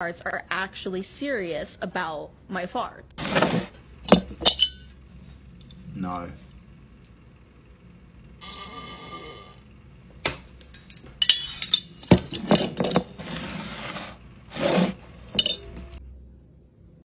farts are actually serious about my farts. No.